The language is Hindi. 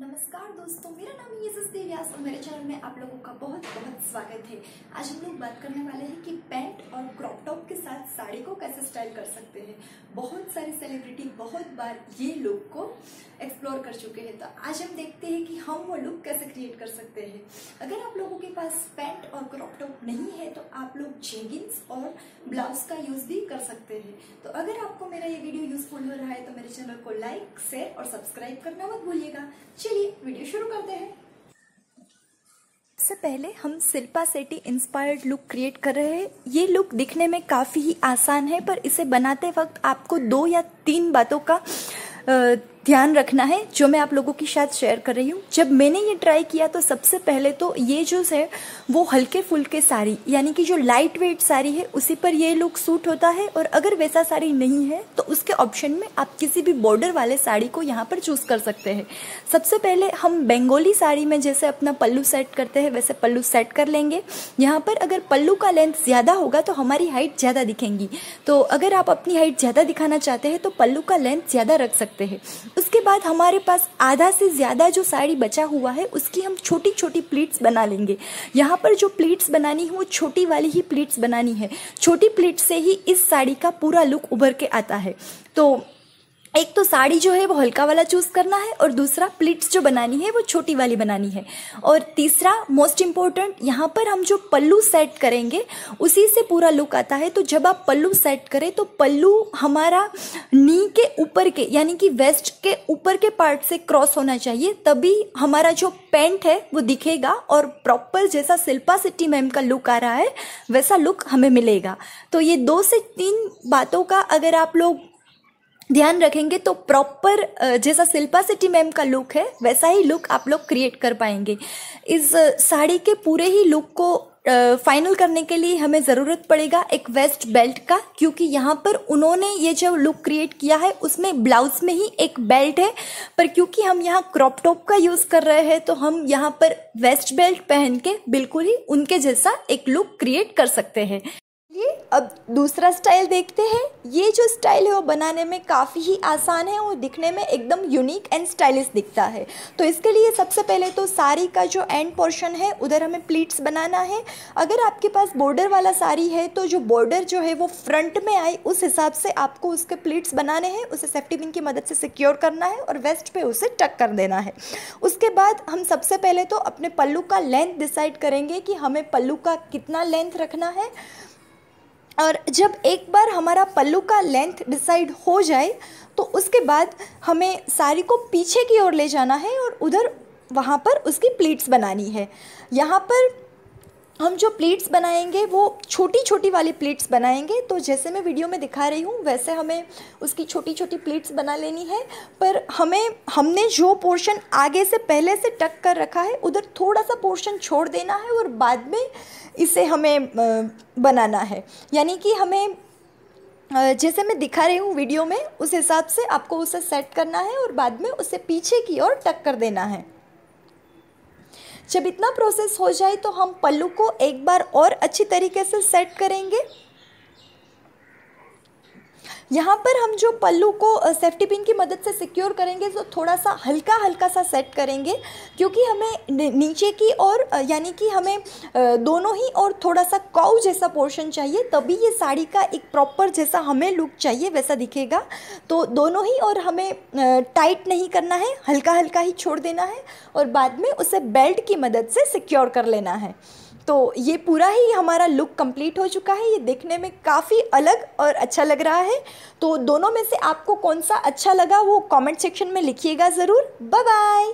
नमस्कार दोस्तों, मेरा नाम यशस देव्यास और मेरे चैनल में आप लोगों का बहुत बहुत स्वागत है। आज हम लोग बात करने वाले हैं कि पैंट और क्रॉप टॉप साड़ी को कैसे स्टाइल कर सकते हैं? बहुत सारी सेलिब्रिटी बहुत बार ये लुक को एक्सप्लोर कर चुके हैं। तो आज हम देखते हैं कि हम वो लुक कैसे क्रिएट कर सकते हैं। अगर आप लोगों के पास पैंट और क्रॉप टॉप नहीं है तो आप लोग जेगिंग्स और ब्लाउज का यूज़ भी कर सकते हैं। तो अगर आपको मेरा ये वीडियो यूजफुल हो रहा है तो मेरे चैनल को लाइक शेयर और सब्सक्राइब करना मत भूलिएगा। चलिए वीडियो शुरू करते हैं। सबसे पहले हम शिल्पा सेटी इंस्पायर्ड लुक क्रिएट कर रहे हैं। ये लुक दिखने में काफ़ी ही आसान है, पर इसे बनाते वक्त आपको दो या तीन बातों का ध्यान रखना है, जो मैं आप लोगों के साथ शेयर कर रही हूँ। जब मैंने ये ट्राई किया तो सबसे पहले तो ये जो है, वो हल्के फुल्के साड़ी, यानी कि जो लाइट वेट साड़ी है, उसी पर ये लुक सूट होता है। और अगर वैसा साड़ी नहीं है तो उसके ऑप्शन में आप किसी भी बॉर्डर वाले साड़ी को यहाँ पर चूज़ कर सकते हैं। सबसे पहले हम बेंगोली साड़ी में जैसे अपना पल्लू सेट करते हैं, वैसे पल्लू सेट कर लेंगे। यहाँ पर अगर पल्लू का लेंथ ज़्यादा होगा तो हमारी हाइट ज़्यादा दिखेंगी। तो अगर आप अपनी हाइट ज़्यादा दिखाना चाहते हैं तो पल्लू का लेंथ ज़्यादा रख सकते हैं। उसके बाद हमारे पास आधा से ज़्यादा जो साड़ी बचा हुआ है, उसकी हम छोटी छोटी प्लीट्स बना लेंगे। यहाँ पर जो प्लीट्स बनानी है, वो छोटी वाली ही प्लीट्स बनानी है। छोटी प्लीट से ही इस साड़ी का पूरा लुक उभर के आता है। तो एक तो साड़ी जो है वो हल्का वाला चूज़ करना है और दूसरा प्लिट्स जो बनानी है वो छोटी वाली बनानी है। और तीसरा मोस्ट इम्पोर्टेंट यहाँ पर हम जो पल्लू सेट करेंगे, उसी से पूरा लुक आता है। तो जब आप पल्लू सेट करें तो पल्लू हमारा नी के ऊपर के, यानी कि वेस्ट के ऊपर के पार्ट से क्रॉस होना चाहिए। तभी हमारा जो पेंट है, वो दिखेगा और प्रॉपर जैसा शिल्पा सिटी मैम का लुक आ रहा है, वैसा लुक हमें मिलेगा। तो ये दो से तीन बातों का अगर आप लोग ध्यान रखेंगे तो प्रॉपर जैसा शिल्पा सिटी मैम का लुक है, वैसा ही लुक आप लोग क्रिएट कर पाएँगे। इस साड़ी के पूरे ही लुक को फाइनल करने के लिए हमें ज़रूरत पड़ेगा एक वेस्ट बेल्ट का, क्योंकि यहाँ पर उन्होंने ये जो लुक क्रिएट किया है, उसमें ब्लाउज में ही एक बेल्ट है। पर क्योंकि हम यहाँ क्रॉप टॉप का यूज़ कर रहे हैं तो हम यहाँ पर वेस्ट बेल्ट पहन के बिल्कुल ही उनके जैसा एक लुक क्रिएट कर सकते हैं। ये अब दूसरा स्टाइल देखते हैं। ये जो स्टाइल है, वो बनाने में काफ़ी ही आसान है और दिखने में एकदम यूनिक एंड स्टाइलिश दिखता है। तो इसके लिए सबसे पहले तो साड़ी का जो एंड पोर्शन है, उधर हमें प्लीट्स बनाना है। अगर आपके पास बॉर्डर वाला साड़ी है तो जो बॉर्डर जो है, वो फ्रंट में आए उस हिसाब से आपको उसके प्लीट्स बनाने हैं, उसे सेफ्टी पिन की मदद से सिक्योर करना है और वेस्ट पर उसे टक कर देना है। उसके बाद हम सबसे पहले तो अपने पल्लू का लेंथ डिसाइड करेंगे कि हमें पल्लू का कितना लेंथ रखना है। और जब एक बार हमारा पल्लू का लेंथ डिसाइड हो जाए तो उसके बाद हमें साड़ी को पीछे की ओर ले जाना है और उधर वहाँ पर उसकी प्लीट्स बनानी है। यहाँ पर हम जो प्लेट्स बनाएँगे, वो छोटी छोटी वाली प्लेट्स बनाएँगे। तो जैसे मैं वीडियो में दिखा रही हूँ, वैसे हमें उसकी छोटी छोटी प्लेट्स बना लेनी है। पर हमें, हमने जो पोर्शन आगे से पहले से टक कर रखा है, उधर थोड़ा सा पोर्शन छोड़ देना है और बाद में इसे हमें बनाना है। यानी कि हमें जैसे मैं दिखा रही हूँ वीडियो में, उस हिसाब से आपको उसे सेट करना है और बाद में उसे पीछे की ओर टक कर देना है। जब इतना प्रोसेस हो जाए तो हम पल्लू को एक बार और अच्छी तरीके से सेट करेंगे। यहाँ पर हम जो पल्लू को सेफ्टी पिन की मदद से सिक्योर करेंगे तो थोड़ा सा हल्का हल्का सा सेट करेंगे, क्योंकि हमें नीचे की और यानी कि हमें दोनों ही और थोड़ा सा काउ जैसा पोर्शन चाहिए, तभी ये साड़ी का एक प्रॉपर जैसा हमें लुक चाहिए, वैसा दिखेगा। तो दोनों ही और हमें टाइट नहीं करना है हल्का हल्का ही छोड़ देना है, और बाद में उसे बेल्ट की मदद से सिक्योर कर लेना है। तो ये पूरा ही हमारा लुक कंप्लीट हो चुका है। ये देखने में काफ़ी अलग और अच्छा लग रहा है। तो दोनों में से आपको कौन सा अच्छा लगा वो कमेंट सेक्शन में लिखिएगा ज़रूर। Bye bye